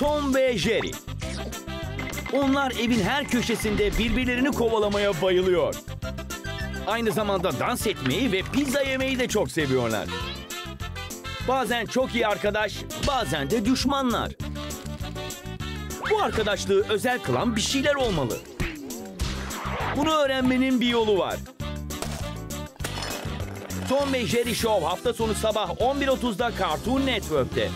Tom ve Jerry. Onlar evin her köşesinde birbirlerini kovalamaya bayılıyor. Aynı zamanda dans etmeyi ve pizza yemeyi de çok seviyorlar. Bazen çok iyi arkadaş, bazen de düşmanlar. Bu arkadaşlığı özel kılan bir şeyler olmalı. Bunu öğrenmenin bir yolu var. Tom ve Jerry Show hafta sonu sabah 11.30'da Cartoon Network'te.